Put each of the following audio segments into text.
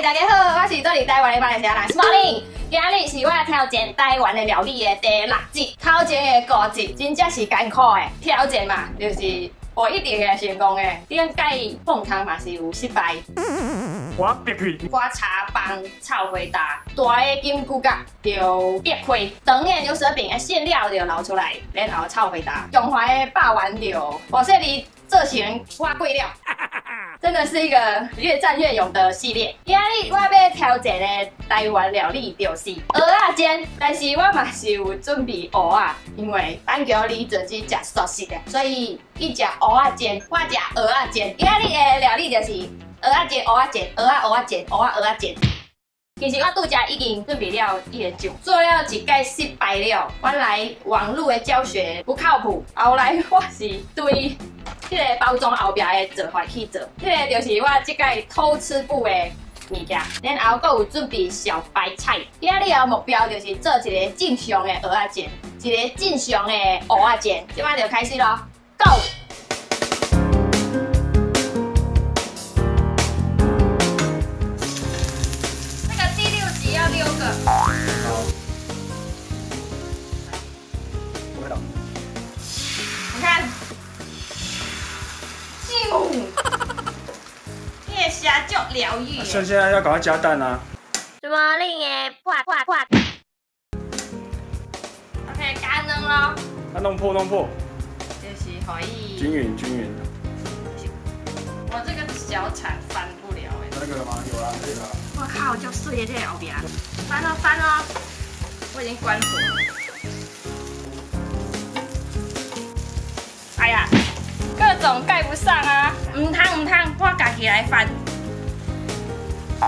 嗨，大家好，我是这里台湾的马来西亚人 Smiling。今日是我挑战台湾的料理的第六集，头前的过程真正是艰苦的挑战嘛，就是我一定会成功的。点解碰汤嘛是有失败？我别去，我茶帮炒回答，大的金菇角就别开，长的牛舌饼的馅料就捞出来，然后炒回答，中华的霸王就我这里这钱花贵料。真的是一个越战越勇的系列。今日我要挑战的台湾料理就是蚵仔煎，但是我嘛是有准备蚵仔，因为板桥里自己食熟悉的，所以伊食蚵仔煎，我食蚵仔煎。今日的料理就是蚵仔煎、蚵仔煎、蚵仔蚵仔煎、蚵仔蚵仔煎。其实我拄家已经准备了一个酒，做了一届失败了。原来网络的教学不靠谱，后来我是对。这个包装后边的做法去做，这个就是我这个偷吃部的物件。然后还有准备小白菜。今日的目标就是做一个正常的蚵仔煎，一个正常的蚵仔煎。今晚就开始咯，Go！这个第六集要六个。虾就疗愈。现在要赶快加蛋啊！什么令耶？挂挂挂！OK，加能咯。啊弄破弄破。就是可以。均匀均匀。我这个小铲翻不了哎。那个吗？有啊，这个。我靠，就碎在后边。翻了翻了，我已经关火了。哎呀！各种盖不上啊！唔烫唔烫，我家己来翻。我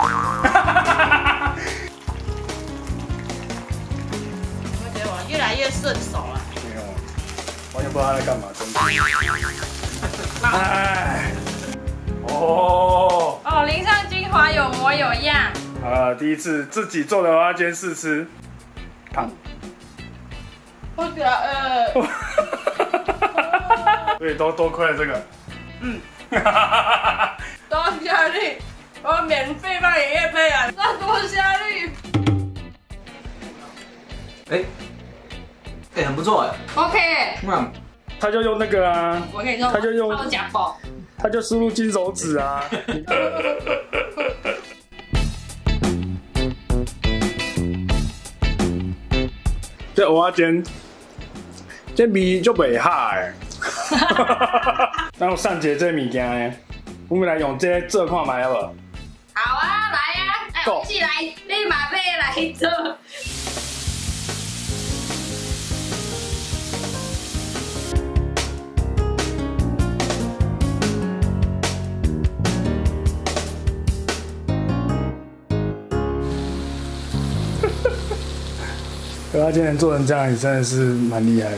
觉得我越来越顺手了。没有，完全不知道他在干嘛，真的。哎，哦。哦，淋上精华有模有样。啊，第一次自己做的蚵仔煎试吃，烫。不觉得呃。所以都多亏了这个，嗯，多虾粒，我免费帮你验配啊，那多虾粒，哎，哎，很不错哎，OK，嗯，他就用那个啊，我跟你说，他就用假包，他就输入金手指啊，这蚵仔煎，这味就袂下诶。然后上节这物件呢，我们来用这做看卖好不？好啊，来啊，哎，一起来，立马被来做。他 今天做成这样，也真的是蛮厉害的。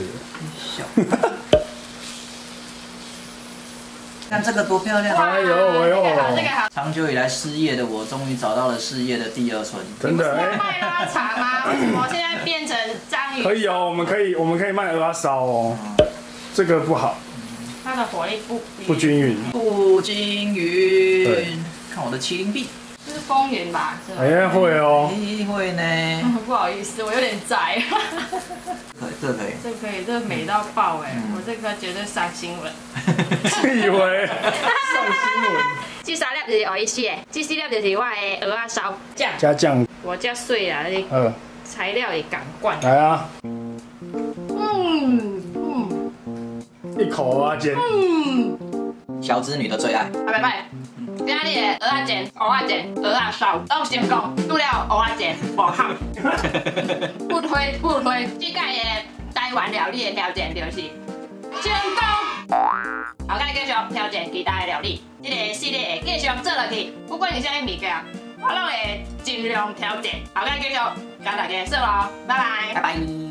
看这个多漂亮！哎呦哎呦！这个好。长久以来失业的我，终于找到了事业的第二春。真的？卖拉茶吗？为什么现在变成章鱼？可以哦，我们可以，我们可以卖鹅鸭烧哦。这个不好。它的火力不不均匀。不均匀。看我的麒麟臂。这是风云吧？哎，会哦。会呢。不好意思，我有点宅。可以，这可以。这可以，这美到爆哎！我这颗绝对上新闻。自以为上新闻。这三粒就是我意思诶，这四粒就是我的鹅啊烧酱。加酱。我加水啊，你。呃。材料也敢灌。来啊。嗯嗯。一口啊，姐。嗯。小子女的最爱。拜拜拜。今日的蚵仔煎、蚵仔煎、蚵仔烧都成功，除了蚵仔煎无好。不推不推，这届的台湾料理的条件就是成功。后盖继续挑战其他的料理，这个系列会继续做落去，不管是啥物物件，我拢会尽量挑战。后盖继续跟大家说咯，拜拜。拜拜。